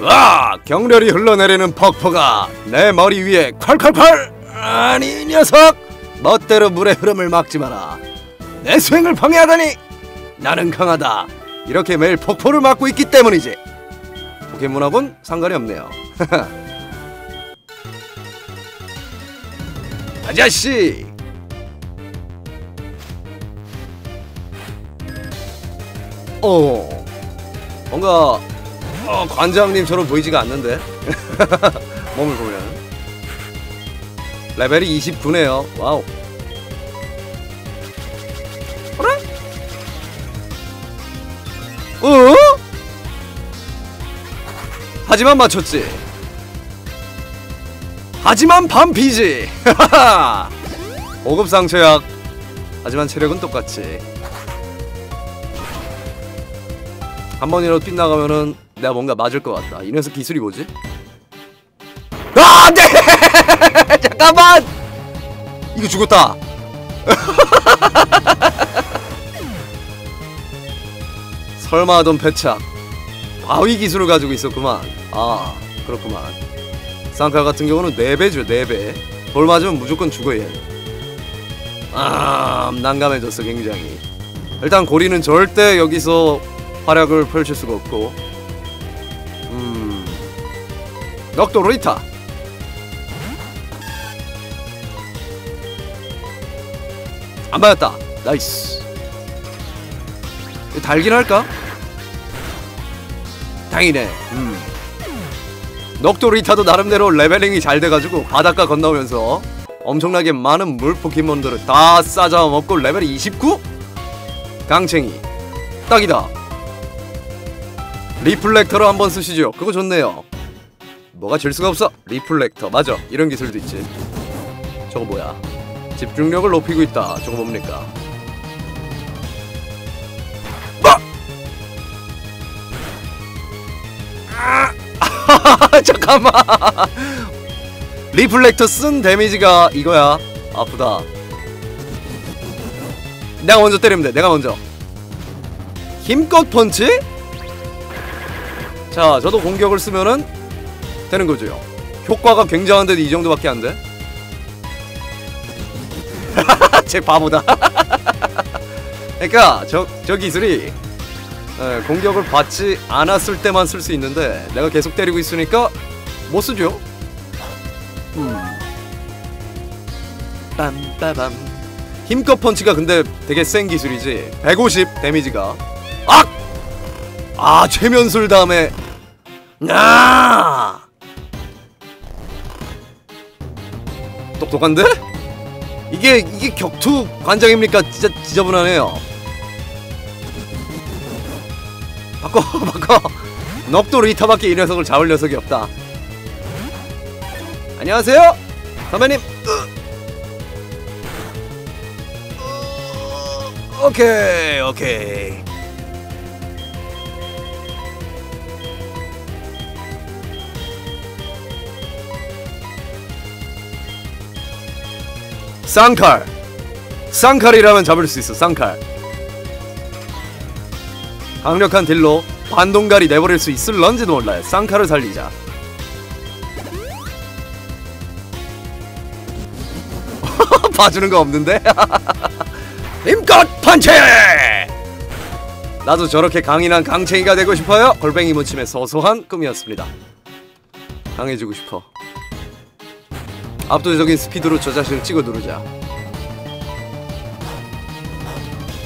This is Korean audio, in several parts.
와 격렬히 흘러내리는 퍽퍽아 내 머리 위에 콸콸콸! 아니 이 녀석! 멋대로 물의 흐름을 막지 마라. 내 수행을 방해하다니! 나는 강하다. 이렇게 매일 폭포를 막고 있기 때문이지. 포켓몬하고는 상관이 없네요. 아저씨! 어 뭔가 어, 관장님처럼 보이지가 않는데. 몸을 보면. 레벨이 29네요. 와우. 그래? 어? 하지만 맞췄지. 하지만 반피지. 고급 상처약. 하지만 체력은 똑같지. 한 번이라도 빗나가면은 내가 뭔가 맞을 것 같다. 이 녀석 기술이 뭐지? 아, 안 돼! 잠깐만! 이거 죽었다. 설마 하던 패착. 바위 기술을 가지고 있었구만. 아, 그렇구만. 쌍칼 같은 경우는 4배죠, 4배. 돌 맞으면 무조건 죽어, 얘. 아, 난감해졌어, 굉장히. 일단 고리는 절대 여기서 활약을 펼칠 수가 없고 넉도 리타. 안 맞았다. nice. 달긴 할까? 당이네. 음. 넉도 리타도 나름대로 leveling이 잘 돼가지고 바닷가 건너면서 엄청나게 많은 물 포켓몬들을 다 싸잡아 먹고 레벨이 29? 강챙이. 딱이다. reflector로 한번 쓰시죠. 그거 좋네요 뭐가 질 수가 없어. reflector 맞아. 이런 기술도 있지. 저거 뭐야? 집중력을 높이고 있다. 저거 뭡니까? 아! 아! 잠깐만. reflector 쓴 damage가 이거야. 아프다. 내가 먼저 때리면 돼. 내가 먼저. 힘껏 펀치? 자, 저도 공격을 쓰면은 되는 거죠. 효과가 굉장한데도 이 정도밖에 안 돼? 쟤 바보다. 그러니까 저, 저 기술이 에, 공격을 받지 않았을 때만 쓸 수 있는데 내가 계속 때리고 있으니까 못 쓰죠. 음. 빰빠밤. 힘껏 펀치가 근데 되게 센 기술이지. 150 데미지가. 악! 아 최면술 다음에 야 똑똑한데? 이게 이게 격투 관장입니까? 진짜 지저분하네요. 바꿔 바꿔 넉도 리타밖에 이 녀석을 잡을 녀석이 없다. 안녕하세요 선배님. 오케이 오케이. 쌍칼. 쌍칼이라면 잡을 수 있어 쌍칼. 강력한 딜로 반동갈이 내버릴 수 있을런지도 몰라요. 쌍칼을 살리자. 봐주는 거 없는데? 힘껏 펀치! 나도 저렇게 강인한 강챙이가 되고 싶어요. 골뱅이 무침의 소소한 꿈이었습니다. 강해지고 싶어 압도적인 스피드로 저 자식을 찍어 누르자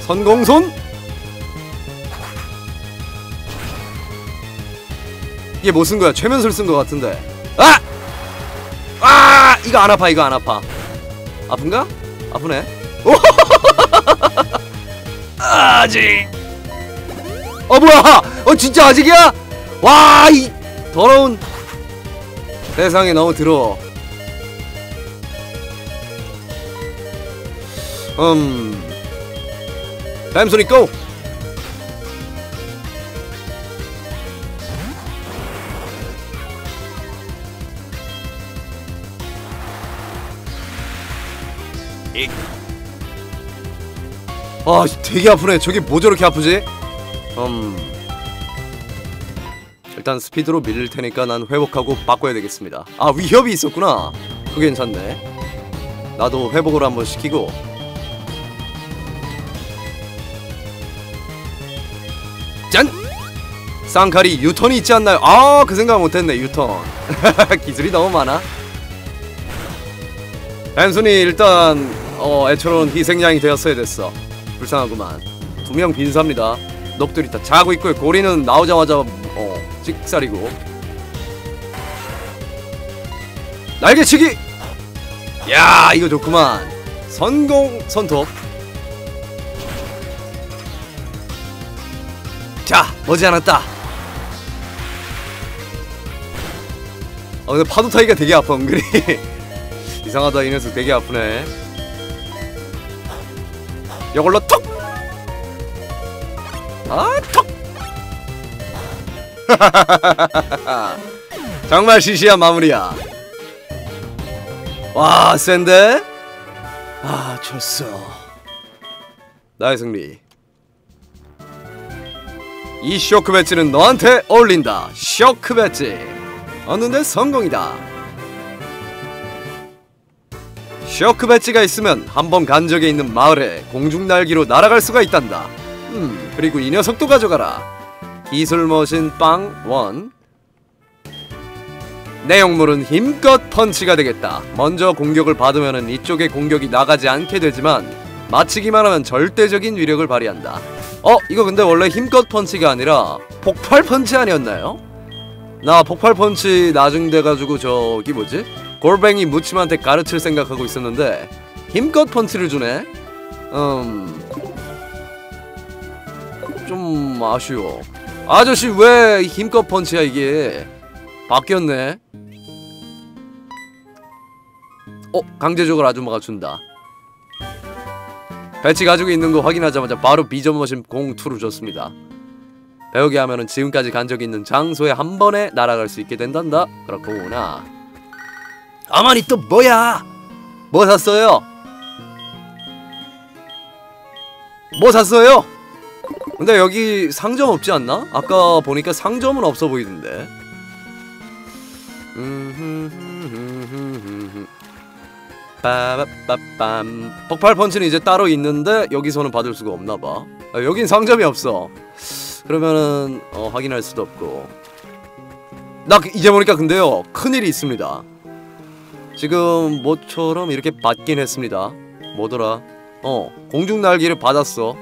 선공손? 이게 뭐 쓴 거야? 최면술 쓴 거 같은데 아! 아! 이거 안 아파 이거 안 아파 아픈가? 아프네 아직 어 뭐야 어 진짜 아직이야? 와 이 더러운 세상에 너무 더러워 음 고! 이. 아 되게 아프네 저게 뭐 저렇게 아프지? 음 일단 스피드로 밀릴 테니까 난 회복하고 바꿔야 되겠습니다 아 위협이 있었구나 그게 괜찮네 나도 회복을 한번 시키고 짠! 쌍칼이 유턴이 있지 않나요? 아 그 생각 못했네 유턴. 기술이 너무 많아. 앤순이 일단 어 애처로운 희생양이 되었어야 됐어. 불쌍하구만. 두 명 빈사입니다. 넋들이 다 자고 있고요. 고리는 나오자마자 어 찍살이고. 날개치기! 야 이거 좋구만. 선공 선톱 머지않았다. 아 근데 파도 타기가 되게 아파 은근히. 이상하다 이 녀석. 되게 아프네. 이걸로 톡! 아 톡! 정말 시시한 마무리야. 와 센데? 아 졌어. 나의 승리 이 쇼크 배지는 너한테 어울린다. 쇼크 배지. 얻는데 성공이다. 쇼크 배지가 있으면 한 번 간 적에 있는 마을에 공중 날기로 날아갈 수가 있단다. 음 그리고 이 녀석도 가져가라. 기술 머신 빵1 내용물은 힘껏 펀치가 되겠다. 먼저 공격을 받으면 이쪽의 공격이 나가지 않게 되지만 맞히기만 하면 절대적인 위력을 발휘한다 어? 이거 근데 원래 힘껏 펀치가 아니라 폭발 펀치 아니었나요? 나 폭발 펀치 나중 돼가지고 저기 뭐지? 골뱅이 무침한테 가르칠 생각하고 있었는데 힘껏 펀치를 주네? 음... 좀 아쉬워 아저씨 왜 힘껏 펀치야 이게 바뀌었네 어? 강제적으로 아줌마가 준다 배치 가지고 있는 거 확인하자마자 바로 비전머신 공2를 줬습니다 배우게 하면은 지금까지 간 적이 있는 장소에 한 번에 날아갈 수 있게 된단다 그렇구나 가만히 또 뭐야 뭐 샀어요? 뭐 샀어요? 근데 여기 상점 없지 않나? 아까 보니까 상점은 없어 보이던데 빠바 빠빰 폭발 펀치는 이제 따로 있는데 여기서는 받을 수가 없나봐. 아, 여긴 상점이 없어. 그러면은 어, 확인할 수도 없고. 나 그- 이제 보니까 근데요 큰일이 있습니다. 지금 모처럼 이렇게 받긴 했습니다. 뭐더라? 어 공중 날개를 받았어.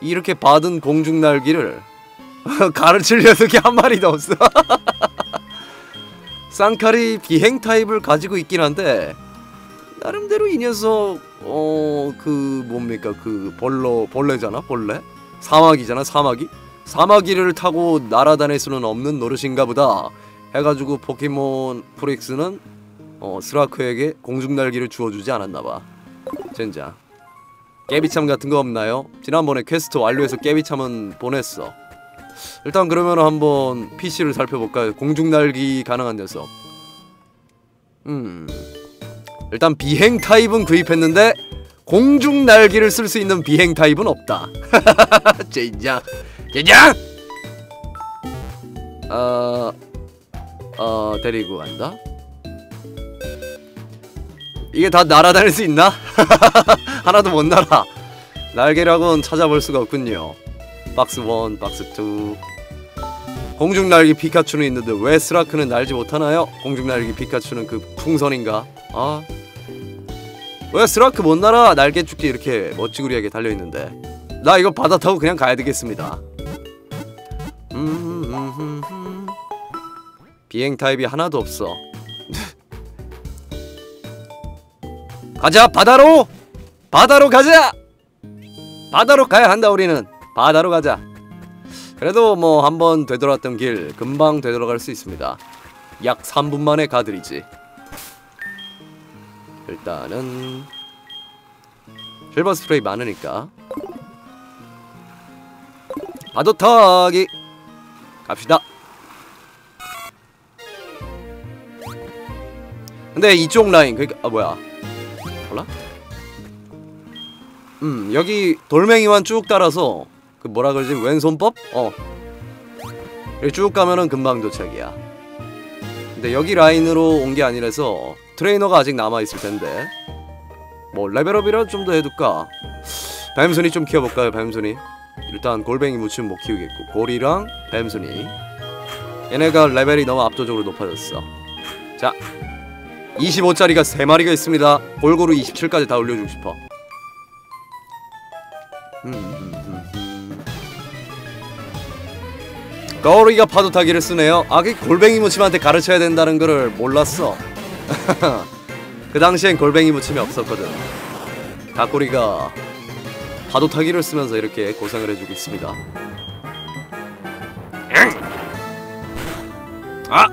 이렇게 받은 공중 날개를 가르칠 녀석이 한 마리도 없어 쌍칼이 비행 타입을 가지고 있긴 한데 나름대로 이 녀석 어 그 뭡니까? 그 벌로 벌레잖아 벌레? 사마귀잖아 사마귀? 사마귀를 타고 날아다닐 수는 없는 노릇인가 보다. 해가지고 포켓몬 프릭스는 어 스라크에게 공중 날기를 쥐어주지 않았나봐. 젠장. 깨비참 같은 거 없나요? 지난번에 퀘스트 완료해서 깨비참은 보냈어 일단 그러면 한번 PC를 살펴볼까요? 공중 날기 가능한 녀석. 음. 일단 비행 타입은 구입했는데 공중 날기를 쓸 수 있는 비행 타입은 없다. 젠장. 젠장! 어... 어... 데리고 간다? 이게 다 날아다닐 수 있나? 하나도 못 날아. 날개라고는 찾아볼 수가 없군요 박스 1, 박스 2 공중날개 피카츄는 있는데 왜 스라크는 날지 못하나요? 공중날개 피카츄는 그 풍선인가? 아... 왜 스라크 못 날아? 날개 죽기 이렇게 멋지구리하게 달려있는데 나 이거 바다 타고 그냥 가야 되겠습니다. 비행 타입이 하나도 없어 가자 바다로! 바다로 가자! 바다로 가야 한다 우리는 바다로 가자. 그래도 뭐 한번 되돌았던 길 금방 되돌아갈 수 있습니다. 약 3분 만에 가드리지. 일단은 실버 스프레이 많으니까. 파도 타기! 갑시다. 근데 이쪽 라인 그니까 아 뭐야? 몰라? 음 여기 돌멩이만 쭉 따라서 그 뭐라 그러지? 왼손법? 어. 이렇게 쭉 가면은 금방 도착이야. 근데 여기 라인으로 온 게 아니라서 트레이너가 아직 남아있을 텐데. 뭐 레벨업이라 좀 더 해둘까? 뱀순이 좀 키워볼까요 뱀순이? 일단 골뱅이 무침 못 키우겠고 고리랑 뱀순이. 얘네가 레벨이 너무 압도적으로 높아졌어. 자 25짜리가 3마리가 있습니다. 골고루 27까지 다 올려주고 싶어. 음, 거리가 파도 타기를 쓰네요 아 그 골뱅이 무침한테 가르쳐야 된다는 거를 몰랐어 그 당시엔 골뱅이 무침이 없었거든 닭꼬리가 파도 타기를 쓰면서 이렇게 고생을 해주고 있습니다 아!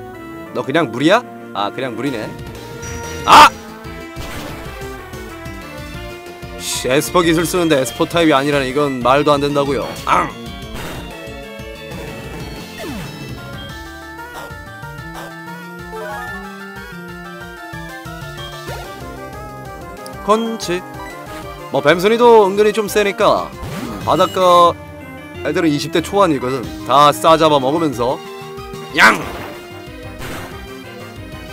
너 그냥 물이야? 아 그냥 물이네 아! 씨, esper 기술 쓰는데 esper 타입이 아니라는 이건 말도 안 된다고요 앙! 건치 뭐 뱀순이도 은근히 좀 세니까 바닷가 애들은 20대 초반이거든. 다 싸잡아 먹으면서. 양!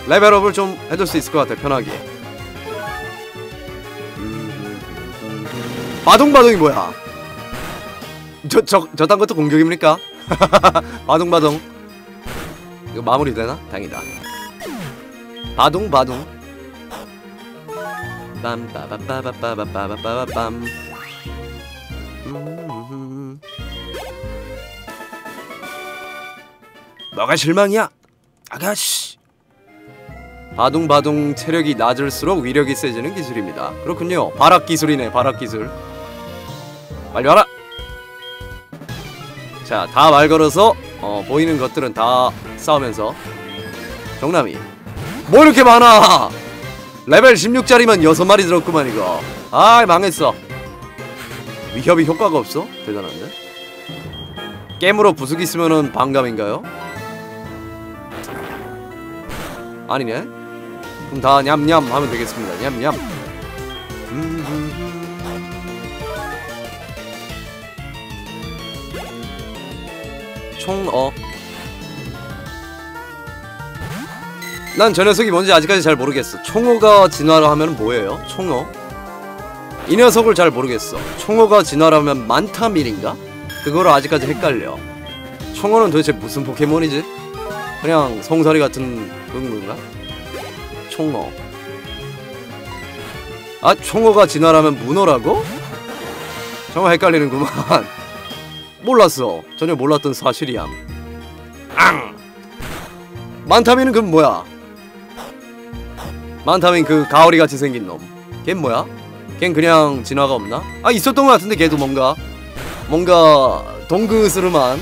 level up을 좀 해줄 수 있을 것 같아 편하게. 바둥바둥이 뭐야? 저, 저, 저딴 것도 공격입니까? 바둥바둥. 이거 마무리 되나? 다행이다. 바둥바둥 빰빠바빠바빠바빠바빰. 음. 뭐가 실망이야? 아가씨. 바둥바둥 체력이 낮을수록 위력이 세지는 기술입니다. 그렇군요. 발악 기술이네 발악 기술. 빨리 와라! 자다 말 걸어서 어, 보이는 것들은 다 싸우면서. 정남이 뭐 이렇게 많아 레벨 16짜리만 6마리 들었구만 이거 아 망했어 위협이 효과가 없어? 대단한데? 깨물어 부수기 쓰면은 반감인가요? 아니네 그럼 다 냠냠 하면 되겠습니다 냠냠 총어 난 저 녀석이 뭔지 아직까지 잘 모르겠어 총어가 진화를 하면 뭐예요? 총어? 이 녀석을 잘 모르겠어 총어가 진화를 하면 만타밀인가? 그거를 아직까지 헷갈려 총어는 도대체 무슨 포켓몬이지? 그냥 송사리 같은 건가? 총어 아 총어가 진화하면 문어라고? 정말 헷갈리는구만 몰랐어 전혀 몰랐던 사실이야 앙! 만타민은 그럼 뭐야? 만타민 그 가오리 같이 생긴 놈. 걘 뭐야? 걘 그냥 진화가 없나? 아 있었던 것 같은데 걔도 뭔가 뭔가 동그스름한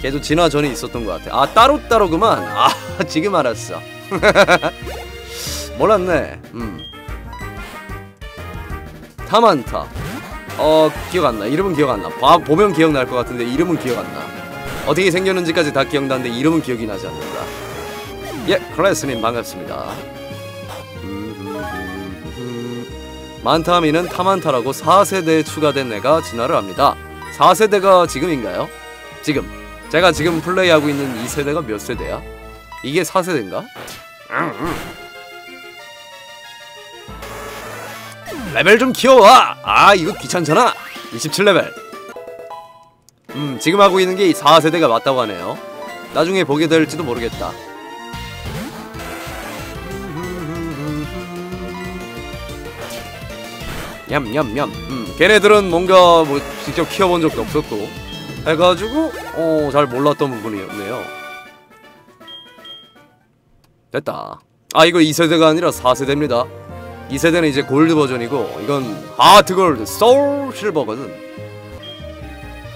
걔도 진화 전에 있었던 것 같아. 아 따로따로 그만. 아 지금 알았어. 몰랐네. 음. 타만타. 어 기억 안 나. 이름은 기억 안 나. 봐 보면 기억날 것 같은데 이름은 기억 안 나. 어떻게 생겼는지까지 다 기억나는데 이름은 기억이 나지 않는다. 예, 클래스님 반갑습니다. 만타미는 타만타라고 4세대에 추가된 애가 진화를 합니다. 4세대가 지금인가요? 지금. 제가 지금 플레이하고 있는 이 세대가 몇 세대야? 이게 4세대인가? 레벨 좀 키워와! 아 이거 귀찮잖아! 27레벨 음 지금 하고 있는 게 4세대가 맞다고 하네요 나중에 보게 될지도 모르겠다 냠냠냠. 음 걔네들은 뭔가 뭐 직접 키워본 적도 없었고 해가지고 어 잘 몰랐던 부분이었네요. 됐다. 아 이거 2세대가 아니라 4세대입니다. 2세대는 이제 골드 버전이고 이건 하트 골드 소울 실버거든.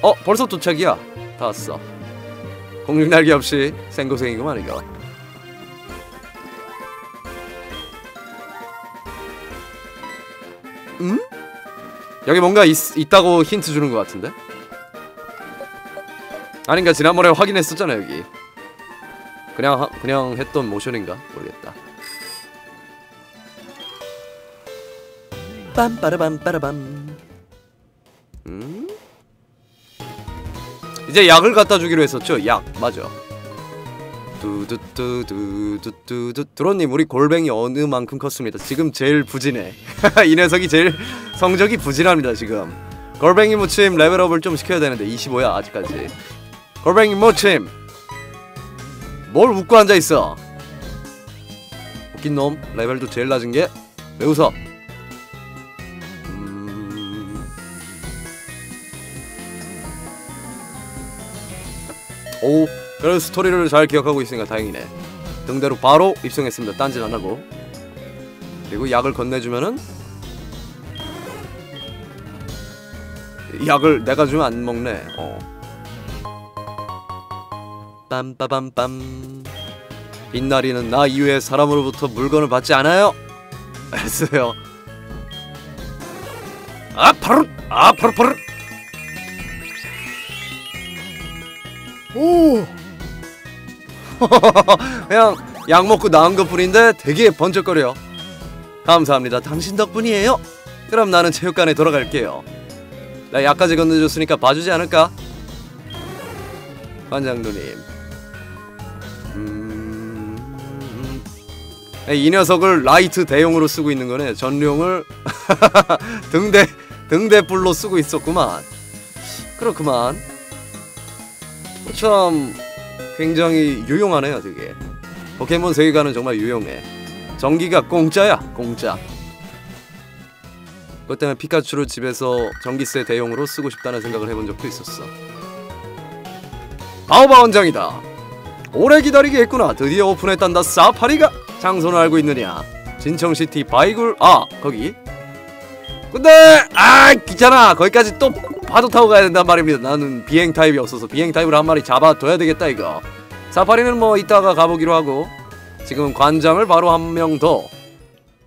어 벌써 도착이야. 다 왔어. 공룡 날개 없이 생고생이구만 이거 음? 여기 뭔가 있, 있다고 힌트 주는 것 같은데? 아닌가 지난번에 확인했었잖아 여기. 그냥 하, 그냥 했던 모션인가? 모르겠다. 빰빠라밤 빠라밤. 음? 이제 약을 갖다 주기로 했었죠? 약 맞아. 두두두두두두두. 드론님 우리 골뱅이 어느 만큼 컸습니다. 지금 제일 부진해 이 녀석이 제일 성적이 부진합니다 지금. 골뱅이 무침 레벨업을 좀 시켜야 되는데 25야 아직까지. 골뱅이 무침. 뭘 웃고 앉아있어? 웃긴 놈 레벨도 제일 낮은 게 왜 웃어 음... 오 그런 스토리를 잘 기억하고 있으니까 다행이네. 등대로 바로 입성했습니다. 딴짓 안하고 그리고 약을 건네주면은 약을 내가 주면 안 먹네. 어. 빰빠밤빰. 빛나리는 나 이외의 사람으로부터 물건을 받지 않아요. 했어요. 아 파르 아 파르 파르. 오! 그냥 약 먹고 나은 것 뿐인데 되게 번쩍거려 감사합니다. 당신 덕분이에요. 그럼 나는 체육관에 돌아갈게요. 나 약까지 건네줬으니까 봐주지 않을까? 관장 누님. 음... 이 녀석을 라이트 대용으로 쓰고 있는 거네. 전용을 등대 등대불로 쓰고 있었구만. 그렇구만. 참 굉장히 유용하네요 되게. 포켓몬 세계관은 정말 유용해 전기가 공짜야 공짜. 그것 때문에 피카츄를 집에서 전기세 대용으로 쓰고 싶다는 생각을 해본 적도 있었어. 바오바 원장이다. 오래 기다리게 했구나. 드디어 오픈했단다 사파리가. 장소는 알고 있느냐? 진청시티 바이굴 아 거기. 근데 아 귀찮아. 거기까지 또 파도 타고 가야 된단 말입니다. 나는 비행 타입이 없어서 비행 타입을 한 마리 잡아둬야 되겠다 이거. 사파리는 뭐 이따가 가보기로 하고 지금 관장을 바로 한 명 더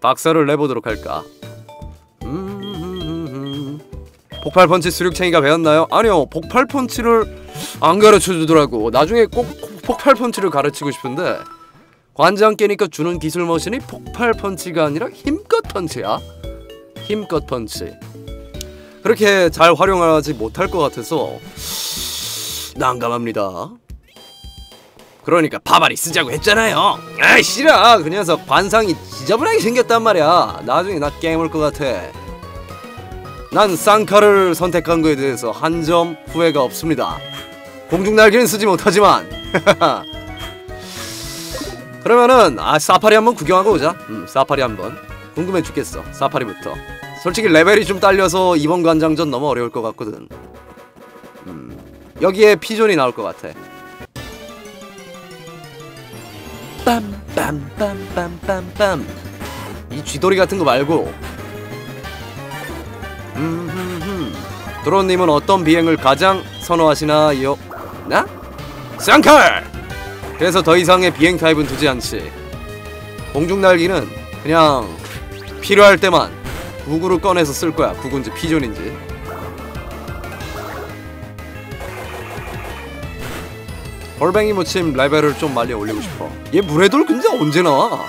박사를 내보도록 할까? 음, 폭발 펀치 수륙챙이가 배웠나요? 아니요 폭발 펀치를 안 가르쳐 주더라고. 나중에 꼭 폭발 펀치를 가르치고 싶은데 관장 깨니까 주는 기술 머신이 폭발 펀치가 아니라 힘껏 펀치야. 힘껏 펀치. 그렇게 잘 활용하지 못할 것 같아서 난감합니다 그러니까 파바리 쓰자고 했잖아요. 아이 싫어. 그 녀석 관상이 지저분하게 생겼단 말이야. 나중에 나 깨물 것 같아. 난 쌍카를 선택한 거에 대해서 한 점 후회가 없습니다. 공중 날개는 쓰지 못하지만. 그러면은 아 사파리 한번 구경하고 오자. 음 사파리 한번. 궁금해 죽겠어 사파리부터. 솔직히 레벨이 좀 딸려서 이번 관장전 너무 어려울 것 같거든. 음 여기에 피존이 나올 것 같아 빰빰빰빰빰빰 이 쥐돌이 같은 거 말고 음흠흠 드론님은 어떤 비행을 가장 선호하시나요? 나? 쌍칼! 그래서 더 이상의 비행 타입은 두지 않지 공중 날기는 그냥 필요할 때만 구구를 꺼내서 쓸 거야 구구인지 피존인지 벌뱅이 무침 레벨을 좀 많이 올리고 싶어. 얘 물에돌 근데 언제 나와?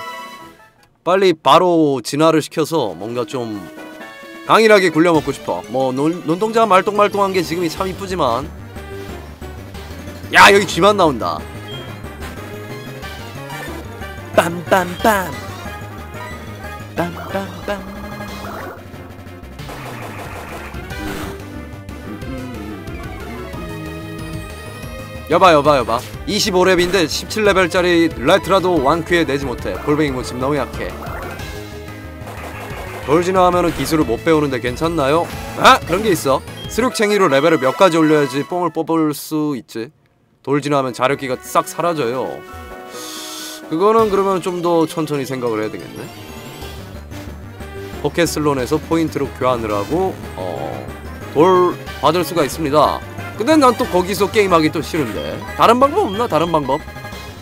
빨리 바로 진화를 시켜서 뭔가 좀 강인하게 굴려먹고 싶어. 뭐 눈, 눈동자 말똥말똥한 게 지금이 참 이쁘지만. 야 여기 쥐만 나온다. 빰빰빰. 빰빰빰 여봐 여봐 여봐. 25렙인데 17레벨짜리 레트라도 완퀴에 내지 못해. 골뱅이 모침 너무 약해. 돌 진화 하면은 기술을 못 배우는데 괜찮나요? 아! 그런 게 있어. 수륙챙이로 레벨을 몇 가지 올려야지 뽕을 뽑을 수 있지. 돌 진화 하면 자력기가 싹 사라져요. 그거는 그러면 좀 더 천천히 생각을 해야 되겠네. 포켓슬론에서 포인트로 교환을 하고 어... 돌 받을 수가 있습니다 근데 난 또 거기서 게임하기 또 싫은데. 다른 방법 없나? 다른 방법?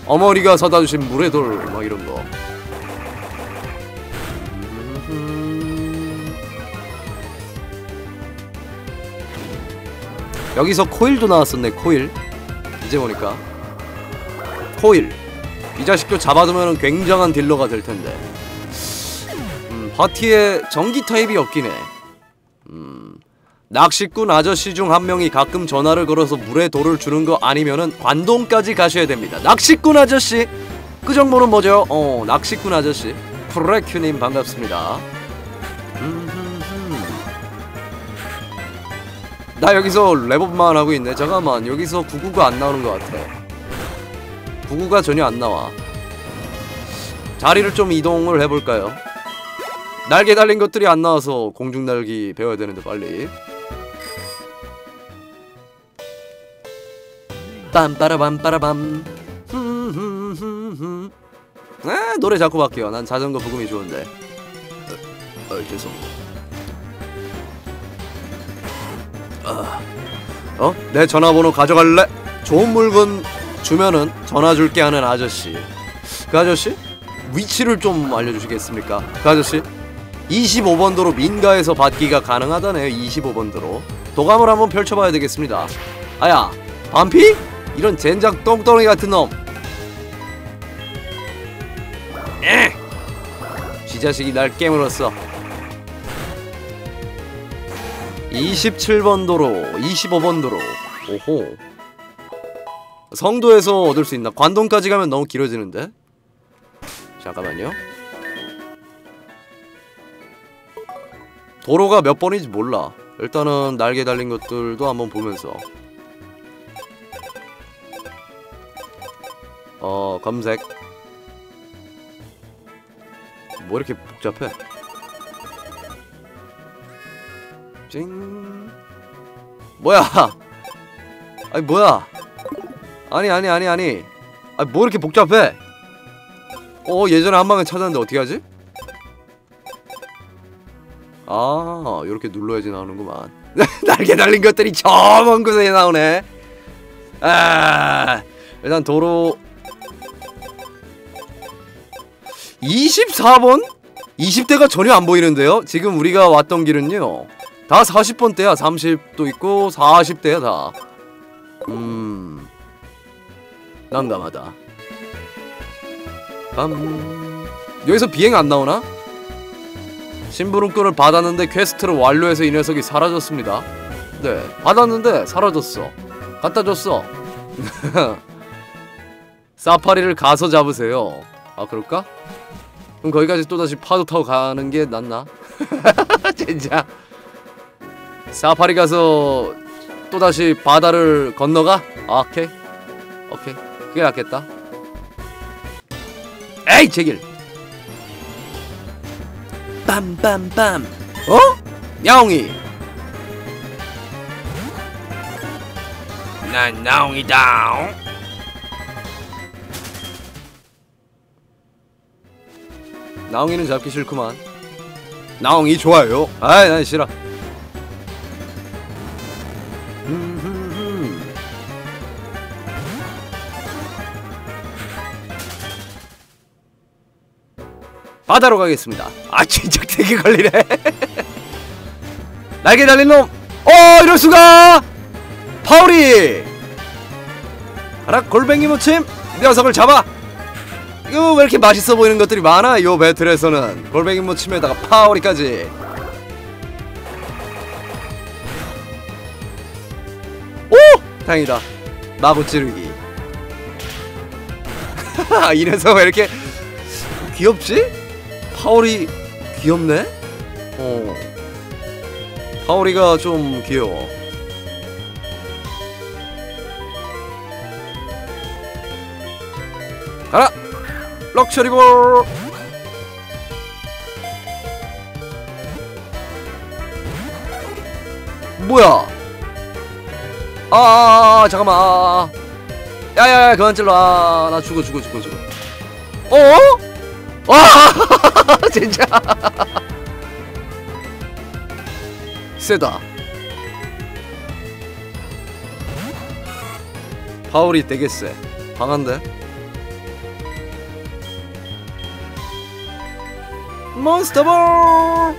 어머니가 사다 주신 물의 돌 막 이런 거. 여기서 코일도 나왔었네 코일. 이제 보니까. 코일. 이 자식도 잡아두면 굉장한 딜러가 될 텐데. 음, 바티에 전기 타입이 없긴 해. 음, 낚시꾼 아저씨 중 한 명이 가끔 전화를 걸어서 물에 돌을 주는 거 아니면은 관동까지 가셔야 됩니다. 낚시꾼 아저씨 그 정보는 뭐죠? 어 낚시꾼 아저씨 프레큐님 반갑습니다. 나 여기서 랩업만 하고 있네. 잠깐만 여기서 99가 안 나오는 것 같아. 99가 전혀 안 나와. 자리를 좀 이동을 해볼까요? 날개 달린 것들이 안 나와서 공중 날기 배워야 되는데 빨리. 빰빠라밤빠라밤. 아 노래 자꾸 바뀌어. 난 자전거 부금이 좋은데. 어, 어 죄송. 아, 어? 내 전화번호 가져갈래? 좋은 물건 주면은 전화 줄게 하는 아저씨. 그 아저씨? 위치를 좀 알려주시겠습니까? 그 아저씨? 25번 도로 민가에서 받기가 가능하다네요. 25번 도로. 도감을 한번 펼쳐봐야 되겠습니다. 아야, 반피? 이런 젠장 똥덩이 같은 놈. 에! 쥐자식이 날 깨물었어. 27번 도로, 25번 도로. 오호. 성도에서 얻을 수 있나? 관동까지 가면 너무 길어지는데? 잠깐만요. 도로가 몇 번인지 몰라. 일단은 날개 달린 것들도 한번 보면서. 어, 검색. 뭐 이렇게 복잡해? 찡. 뭐야? 아니 뭐야? 아니 아니 아니 아니. 아니 뭐 이렇게 복잡해? 어 예전에 한 방에 찾았는데 어떻게 하지? 아 이렇게 눌러야지 나오는구만. 날개 달린 것들이 저 먼 곳에 나오네. 아 일단 도로 24번? 20대가 전혀 안 보이는데요? 지금 우리가 왔던 길은요. 다 40번대야. 30도 있고 40대야 다. 음... 난감하다. 빰... 여기서 비행 안 나오나? 심부름권을 받았는데 quest를 완료해서 이 녀석이 사라졌습니다. 네 받았는데 사라졌어. 갖다 줬어. 사파리를 가서 잡으세요. 아 그럴까? 그럼 거기까지 또다시 파도 타고 가는 게 낫나? 진짜. 사파리 가서 또다시 바다를 건너가? 아, 오케이. 오케이. 그게 낫겠다. 에이 제길! 빰빰빰. 어? 야옹이! 난 나옹이다 나옹이는 잡기 싫구만. 나옹이 좋아요. 아이 난 싫어. 바다로 가겠습니다. 아 진짜 되게 걸리네. 날개 달린 놈! 어 이럴수가! 파울이! 가라 골뱅이 무침! 녀석을 잡아 이거 왜 이렇게 맛있어 보이는 것들이 많아 요 배틀에서는 골뱅이 무침에다가 파오리까지 오! 다행이다 마구 찌르기 이 녀석 왜 이렇게 귀엽지? 파오리 귀엽네? 어 파오리가 좀 귀여워 가라! 럭셔리볼. 뭐야? 아, 아, 아 잠깐만. 아, 야야야 그만 찔러. 아, 나 죽어 죽어 죽어 죽어. 어? 와 진짜. 세다. 파울이 되게 세 강한데 몬스터볼!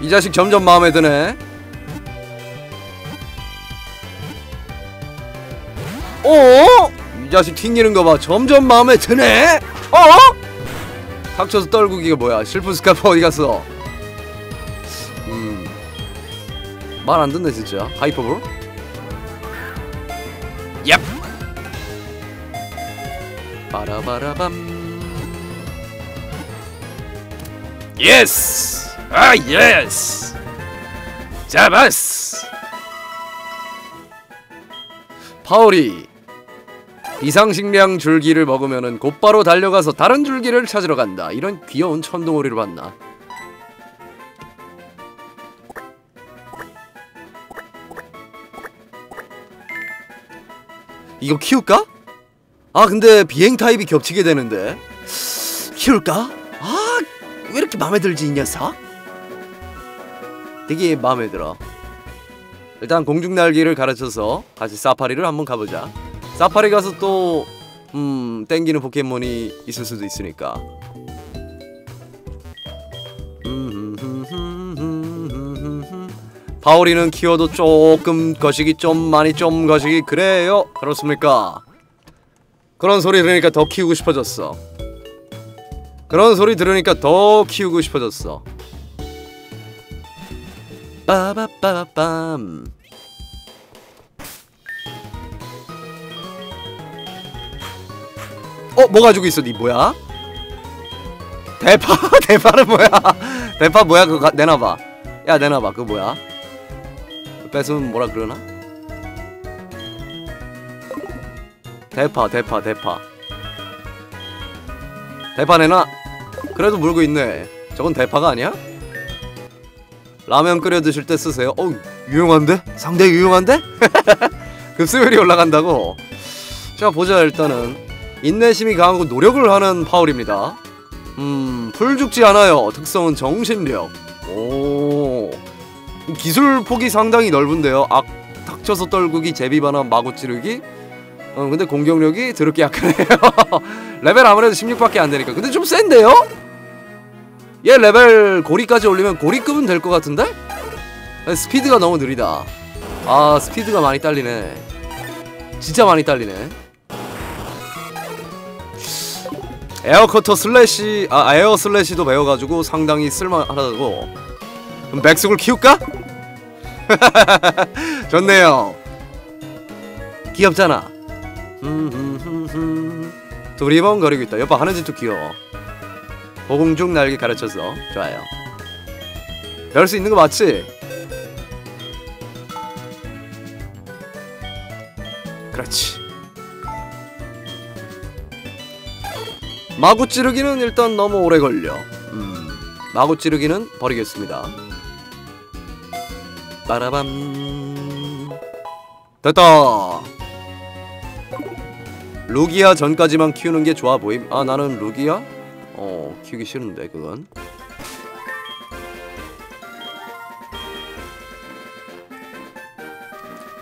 이 자식 점점 마음에 드네. 어? 이 자식 튕기는 거 봐. 점점 마음에 드네? 어? 닥쳐서 떨구기가 뭐야? 실프 스카프 어디 갔어? 음. 말 안 듣네 진짜. 하이퍼볼? 얍! 빠라바라밤 yes 아 yes 잡았어 파오리 비상식량 줄기를 먹으면은 곧바로 달려가서 다른 줄기를 찾으러 간다. 이런 귀여운 천둥오리를 봤나? 이거 키울까? 아 근데 비행 타입이 겹치게 되는데. 키울까? 아왜 이렇게 마음에 들지 이 녀석? 되게 마음에 들어. 일단 공중날개를 가르쳐서 같이 사파리를 한번 가보자. 사파리 가서 또 음, 땡기는 포켓몬이 있을 수도 있으니까. 파오리는 키워도 조금 거시기 좀 많이 좀 거시기 그래요. 그렇습니까? 그런 소리 들으니까 더 키우고 싶어졌어 그런 소리 들으니까 더 키우고 싶어졌어 빠바빠밤 어? 뭐 가지고 있어 니 뭐야? 대파? 대파는 뭐야? 대파 뭐야 그거 가- 내놔봐 야 내놔봐 그거 뭐야? 뺏으면 뭐라 그러나? 대파 대파 대파 대파 내놔 그래도 물고 있네 저건 대파가 아니야? 라면 끓여 드실 때 쓰세요 어우 유용한데? 상당히 유용한데? 급수율이 올라간다고? 자 보자 일단은 인내심이 강하고 노력을 하는 파울입니다 음, 풀 죽지 않아요. 특성은 정신력. 오. 기술 폭이 상당히 넓은데요. 악, 닥쳐서 떨구기, 제비 반환, 마구 찌르기. 어, 근데 공격력이 더럽게 약하네요. 레벨 아무래도 16밖에 안 되니까. 근데 좀 센데요? 얘 레벨 고리까지 올리면 고리급은 될 것 같은데? 스피드가 너무 느리다. 아, 스피드가 많이 딸리네. 진짜 많이 딸리네. air cutter slash 아 air slash도 배워가지고 상당히 쓸만하다고 그럼 백숙을 키울까? 좋네요 귀엽잖아 두리번거리고 있다 하는 짓도 귀여워 보공중 날개 가르쳐서 좋아요 배울 수 있는 거 맞지? 그렇지 마구 찌르기는 일단 너무 오래 걸려. 음, 마구 찌르기는 버리겠습니다. 빠라밤. 됐다. 루기아 전까지만 키우는 게 좋아 보임. 아 나는 루기아? 어 키우기 싫은데 그건.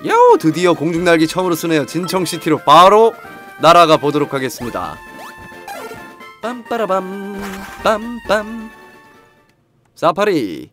야오 드디어 공중날개 처음으로 쓰네요. 진청시티로 바로 날아가 보도록 하겠습니다. 빰빠라밤 빰빰 사파리